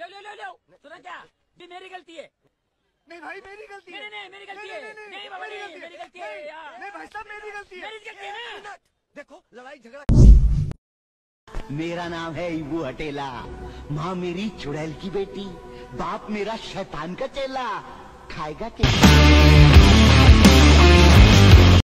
ले ले ले ले। सुना क्या? ये मेरी गलती है। नहीं भाई मेरी गलती है। नहीं, नहीं, मेरी गलती है। नहीं, नहीं, बाबा, मेरी नहीं, गलती मेरी गलती है, यार। हाँ। नहीं भाई साहब मेरी गलती है। मेरी गलती है। ना देखो लड़ाई झगड़ा मेरा नाम है इबू हटेला। माँ मेरी चुड़ैल की बेटी। बाप मेरा शैतान का चेला। खाएगा क्या?